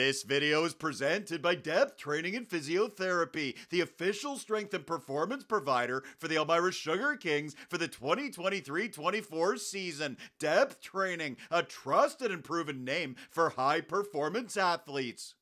This video is presented by Depth Training and Physiotherapy, the official strength and performance provider for the Elmira Sugar Kings for the 2023-24 season. Depth Training, a trusted and proven name for high performance athletes.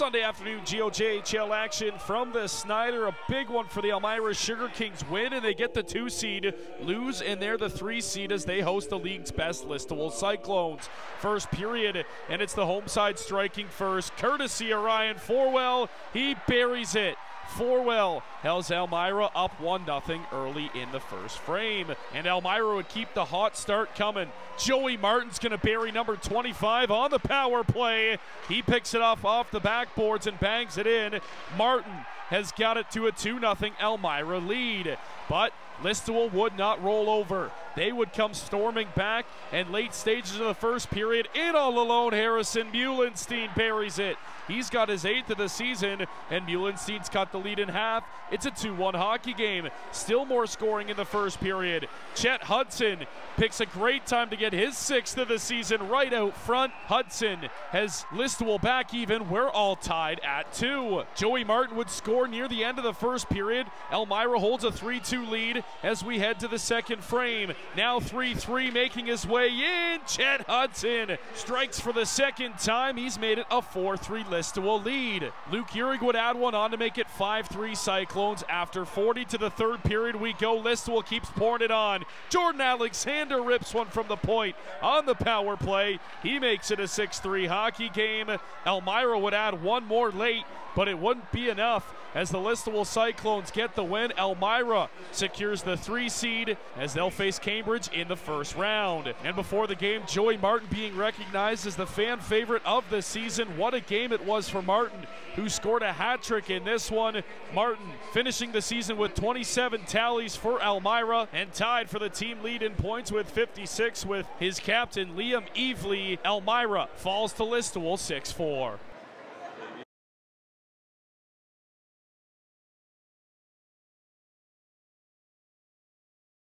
Sunday afternoon GOJHL action from the Snyder. A big one for the Elmira Sugar Kings win, and they get the two seed, lose, and they're the three seed as they host the league's best Listowel Cyclones. First period, and it's the home side striking first, courtesy of Ryan Forwell. He buries it. Forwell has Elmira up 1 0 early in the first frame. And Elmira would keep the hot start coming. Joey Martin's going to bury number 25 on the power play. He picks it off off the backboards and bangs it in. Martin has got it to a 2 0 Elmira lead. But Listowel would not roll over. They would come storming back, and late stages of the first period, in all alone, Harrison Muhlenstein buries it. He's got his eighth of the season, and Muhlenstein's cut the lead in half. It's a 2 1 hockey game. Still more scoring in the first period. Chet Hudson picks a great time to get his sixth of the season right out front. Hudson has Listowel back even. We're all tied at two. Joey Martin would score near the end of the first period. Elmira holds a 3 2 lead as we head to the second frame. Now 3 3 making his way in. Chet Hudson strikes for the second time. He's made it a 4 3 Listowel lead. Luke Urig would add one on to make it 5 3 Cyclones. After 40 to the third period, we go. Listowel keeps pouring it on. Jordan Alexander rips one from the point on the power play. He makes it a 6 3 hockey game. Elmira would add one more late, but it wouldn't be enough as the Listowel Cyclones get the win. Elmira secures the three seed as they'll face Cambridge in the first round. And before the game, Joey Martin being recognized as the fan favorite of the season. What a game it was for Martin, who scored a hat trick in this one. Martin finishing the season with 27 tallies for Elmira and tied for the team lead in points with 56 with his captain Liam Evely. Elmira falls to Listowel 6 4.